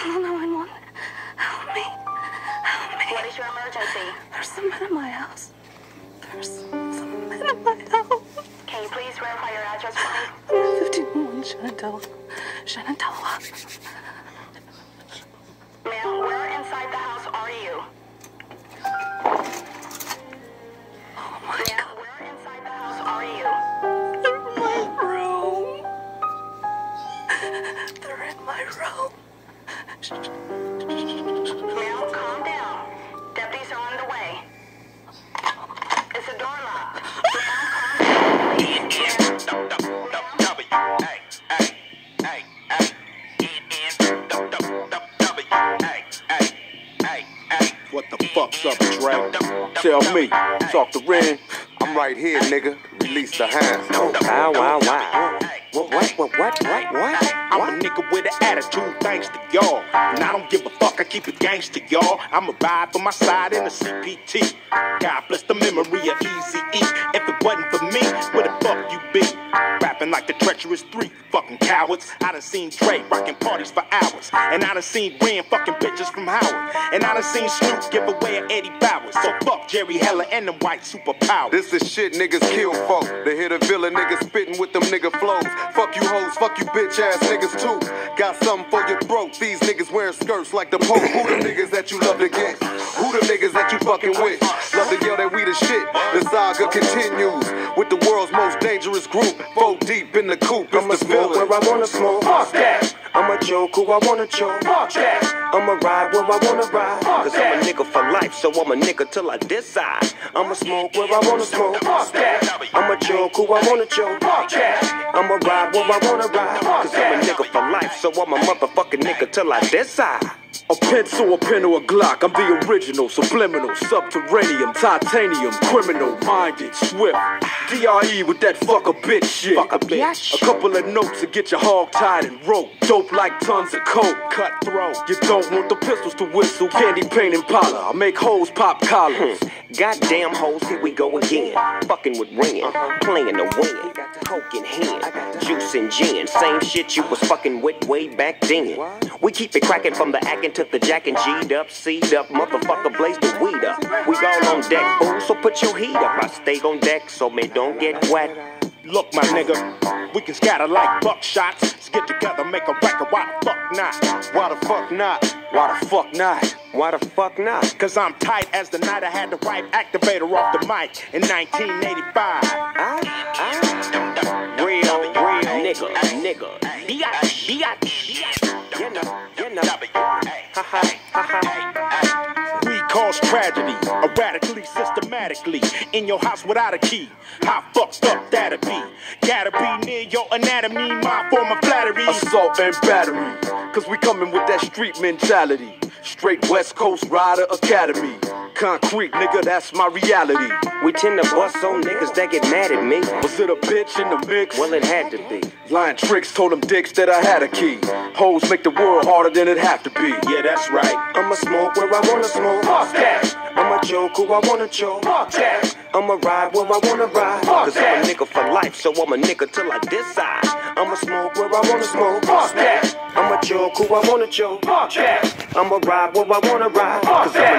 Hello, 911. Help me. Help me. What is your emergency? There's some men in my house. There's some men in my house. Can you please verify your address for me? I'm at 1501 Shenandoah. Shenandoah. Ma'am, where inside the house are you? Oh my Ma'am, where inside the house are you? They're in my room. They're in my room. Ma'am, calm down. Deputies are on the way. It's a door locked? Ma'am, calm down. What the fuck's up, Dre? Tell me, talk to Ren. I'm right here, nigga. Release the hands. Wow, wow, wow. What, what, what, what, what, what? I'm a nigga with an attitude, thanks to y'all. And I don't give a fuck, I keep it gangster, y'all. I'm a ride for my side in the CPT. God bless the memory of Easy E. If it wasn't for me, where the fuck you be? Rapping like the treacherous three fucking cowards. I done seen Dre rocking parties for hours. And I done seen Ren fucking bitches from Howard. And I done seen Snoop give away a Eddie Bowers. So fuck Jerry Heller and them white superpowers. This is shit niggas kill folk. They hit a villain niggas spitting with them nigga. Fuck you hoes, fuck you bitch ass niggas too. Got something for your throat. These niggas wearing skirts like the Pope. Who the niggas that you love to get? Who the niggas that you fucking with? Love to yell that we the shit. The saga continues with the world's most dangerous group. Four deep in the coop. It's I'ma the smoke where I wanna smoke. Fuck that. Joke who I wanna joke. Fuck that. I'ma ride where I wanna ride. Cause I'm a nigga for life, so I'm a nigga till I decide. I'ma smoke where I wanna smoke. Fuck that. I'ma joke who I wanna joke. Fuck that. I'ma ride where I wanna ride. Cause I'm a nigga for life, so I'm a motherfucking nigga till I decide. A pencil, a pen, or a Glock. I'm the original, subliminal, subterranean, titanium, criminal, minded, swift. DRE with that fuck a bitch shit. Fuck a bitch. A couple of notes to get your hog tied and rope. Dope like tons of coke. Cutthroat. You don't want the pistols to whistle. Candy paint and parlor. I make hoes pop collars. Hmm. Goddamn hoes, here we go again. Fucking with Ren, playing the win. Coke in hand, juice and gin. Same shit you was fucking with way back then. We keep it cracking from the acting to the jacking. G'd up, C'd up, motherfucker blaze the weed up. We all on deck, fool, so put your heat up. I stay on deck so me don't get wet. Look, my nigga, we can scatter like buckshots. Let's get together, make a record. Why the fuck not? Why the fuck not? Why the fuck not? Why the fuck not? Cause I'm tight as the night I had the right activator off the mic in 1985. I, I, real, real nigga, nigga. Biatch, biatch. You know, you know. Ha ha, ha ha. We cause tragedy, erratically, systematically. In your house without a key. How fucked up that'd be? Gotta be near your anatomy, my form of flattery. Assault and battery. Cause we coming with that street mentality. Straight West Coast Rider Academy. Concrete, nigga, that's my reality. We tend to bust on niggas that get mad at me. Was it a bitch in the mix? Well, it had to be. Lying tricks told them dicks that I had a key. Hoes make the world harder than it have to be. Yeah, that's right. I'ma smoke where I wanna smoke. Fuck that. I'ma joke who I wanna joke. Fuck that. I'ma ride where I wanna ride. Fuck Cause I'm a nigga for life, so I'm a nigga till I decide. I'ma smoke where I wanna smoke. Fuck that. I'ma joke who I wanna joke. Fuck that. I'ma ride where I wanna ride. Cause I'm a